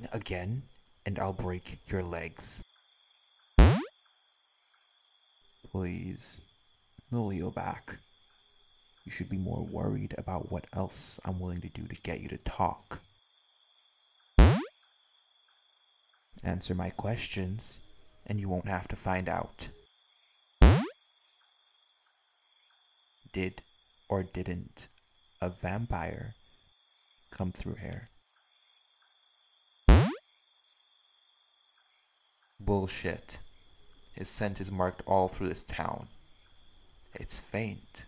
on again, and I'll break your legs. Please, Lilio back. You should be more worried about what else I'm willing to do to get you to talk. Answer my questions, and you won't have to find out. Did or didn't a vampire come through here? Bullshit. His scent is marked all through this town. It's faint,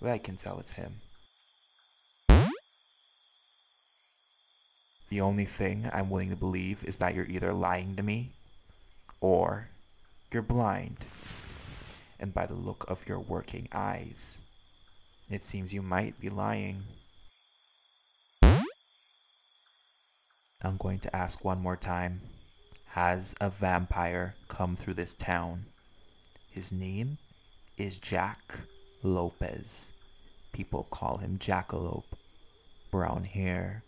but I can tell it's him. The only thing I'm willing to believe is that you're either lying to me or you're blind. And by the look of your working eyes, it seems you might be lying. I'm going to ask one more time. Has a vampire come through this town? His name is Jack Lopez. People call him Jackalope. Brown hair,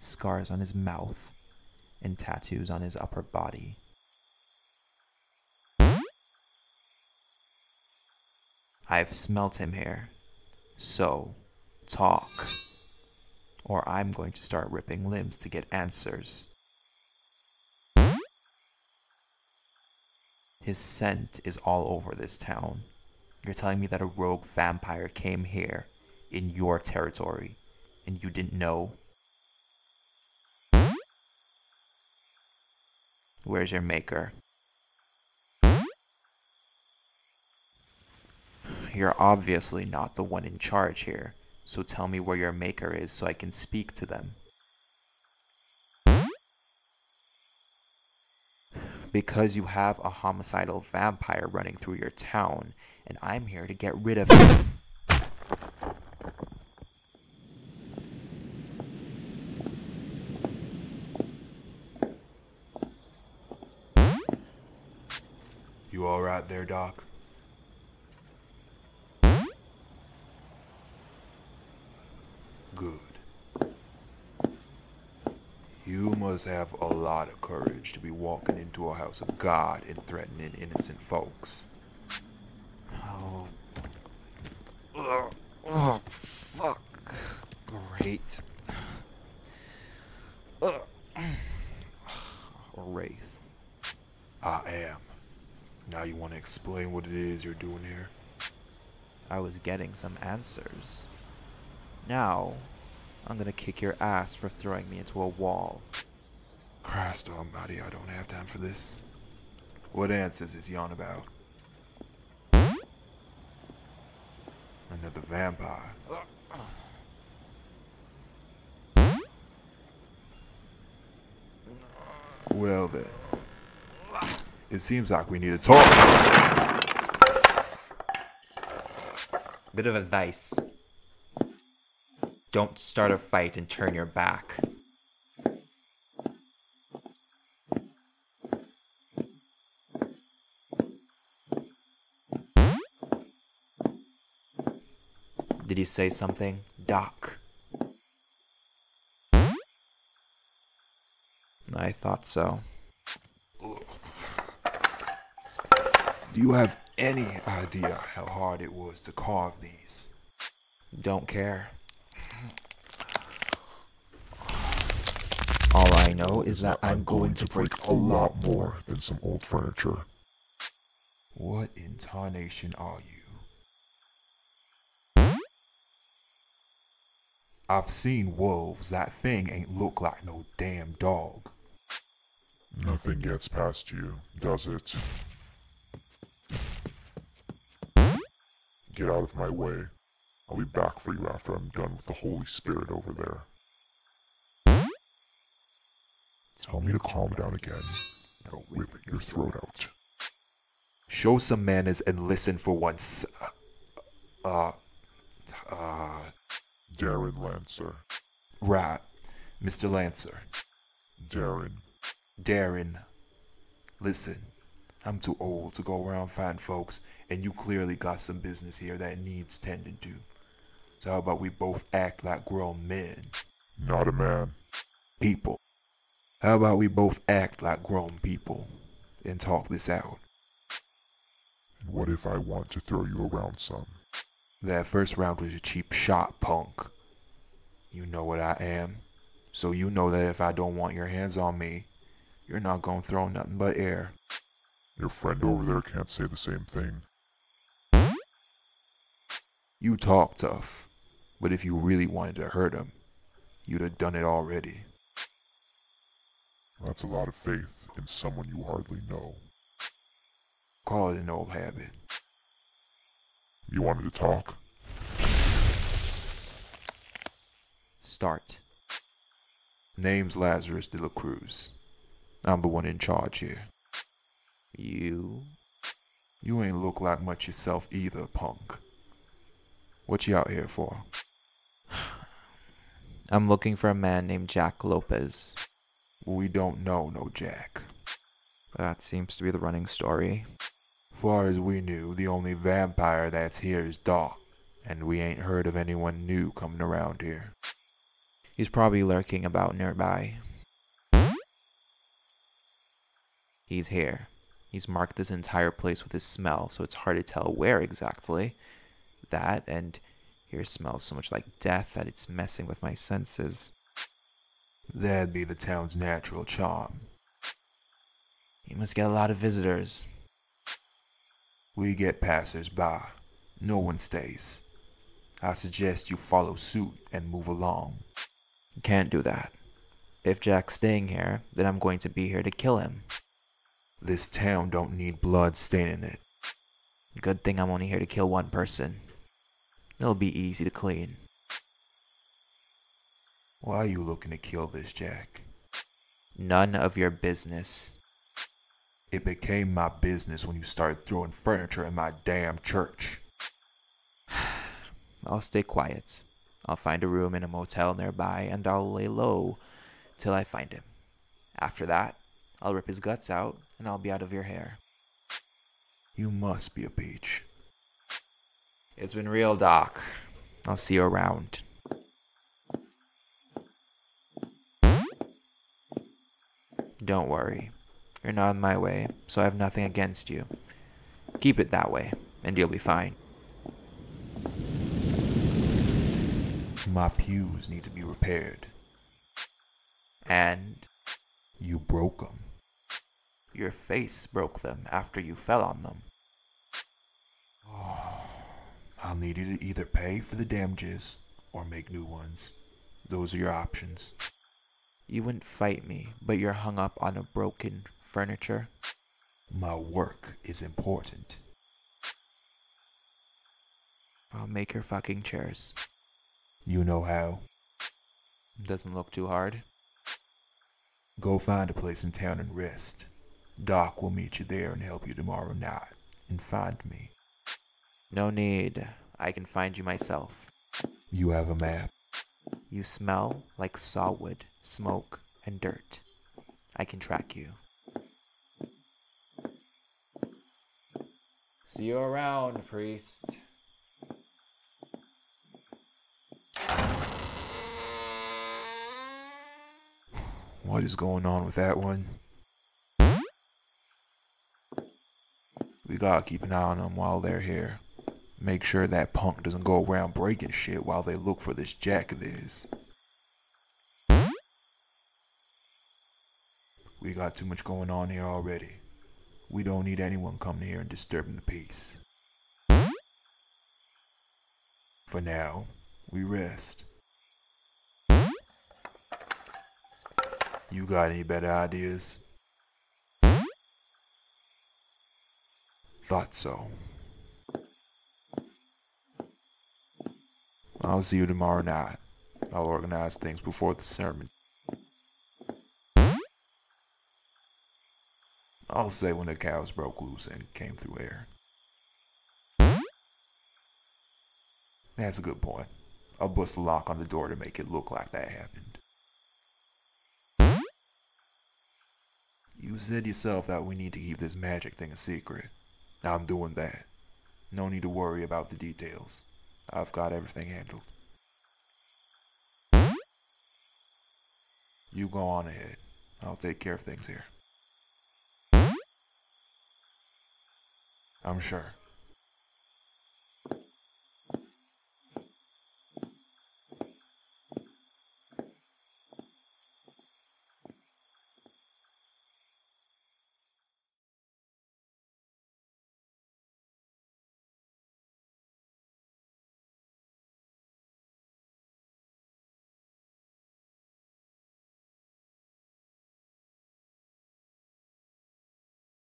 scars on his mouth, and tattoos on his upper body. I've smelt him here. So, talk. Or I'm going to start ripping limbs to get answers. His scent is all over this town. You're telling me that a rogue vampire came here, in your territory, and you didn't know? Where's your maker? You're obviously not the one in charge here, so tell me where your maker is so I can speak to them. Because you have a homicidal vampire running through your town, and I'm here to get rid of it. You alright there, Doc? Good. You must have a lot of courage to be walking into a house of God and threatening innocent folks. Oh. Ugh. Oh, fuck. Great. Ugh. Wraith. I am. Now you want to explain what it is you're doing here? I was getting some answers. Now, I'm gonna kick your ass for throwing me into a wall. Christ almighty, I don't have time for this. What answers is he on about? Another vampire. Well then. It seems like we need to talk. Bit of advice. Don't start a fight and turn your back. Did you say something, Doc? I thought so. Do you have any idea how hard it was to carve these? Don't care. All I know is that I'm going to break a lot more than some old furniture. What in tarnation are you? I've seen wolves. That thing ain't look like no damn dog. Nothing gets past you, does it? Get out of my way. I'll be back for you after I'm done with the Holy Spirit over there. Tell me to calm down again, and I'll whip your throat out. Show some manners and listen for once. Uh, uh, Darren Lancer. right, Mr. Lancer. Darren. Darren, listen, I'm too old to go around fighting folks, and you clearly got some business here that needs tending to. So how about we both act like grown men? Not a man. People. How about we both act like grown people and talk this out? And what if I want to throw you around some? That first round was a cheap shot, punk. You know what I am. So you know that if I don't want your hands on me, you're not gonna throw nothing but air. Your friend over there can't say the same thing. You talk tough, but if you really wanted to hurt him, you'd have done it already. That's a lot of faith in someone you hardly know. Call it an old habit. You wanted to talk? Start. Name's Lazarus de la Cruz. I'm the one in charge here. You. You ain't look like much yourself either, punk. What you out here for? I'm looking for a man named Jack Lopez. We don't know no Jack. That seems to be the running story. Far as we knew, the only vampire that's here is Doc, and we ain't heard of anyone new coming around here. He's probably lurking about nearby. He's here. He's marked this entire place with his smell, so it's hard to tell where exactly. That, and here smells so much like death that it's messing with my senses. That'd be the town's natural charm. You must get a lot of visitors. We get passers-by. No one stays. I suggest you follow suit and move along. Can't do that. If Jack's staying here, then I'm going to be here to kill him. This town don't need blood staining it. Good thing I'm only here to kill one person. It'll be easy to clean. Why are you looking to kill this Jack? None of your business. It became my business when you started throwing furniture in my damn church. I'll stay quiet. I'll find a room in a motel nearby and I'll lay low till I find him. After that, I'll rip his guts out and I'll be out of your hair. You must be a peach. It's been real, Doc. I'll see you around. Don't worry. You're not in my way, so I have nothing against you. Keep it that way, and you'll be fine. My pews need to be repaired. And You broke them. your face broke them after you fell on them. I'll need you to either pay for the damages or make new ones. Those are your options. You wouldn't fight me, but you're hung up on a broken furniture. My work is important. I'll make your fucking chairs. You know how. Doesn't look too hard. Go find a place in town and rest. Doc will meet you there and help you tomorrow night. And find me. No need. I can find you myself. You have a map. You smell like sawwood, smoke, and dirt. I can track you. See you around, priest. What is going on with that one? We gotta keep an eye on them while they're here. Make sure that punk doesn't go around breaking shit while they look for this jack of theirs. We got too much going on here already. We don't need anyone coming here and disturbing the peace. For now, we rest. You got any better ideas? Thought so. I'll see you tomorrow night. I'll organize things before the sermon. I'll say when the cows broke loose and came through air. That's a good point. I'll bust the lock on the door to make it look like that happened. You said yourself that we need to keep this magic thing a secret. I'm doing that. No need to worry about the details. I've got everything handled. You go on ahead. I'll take care of things here. I'm sure.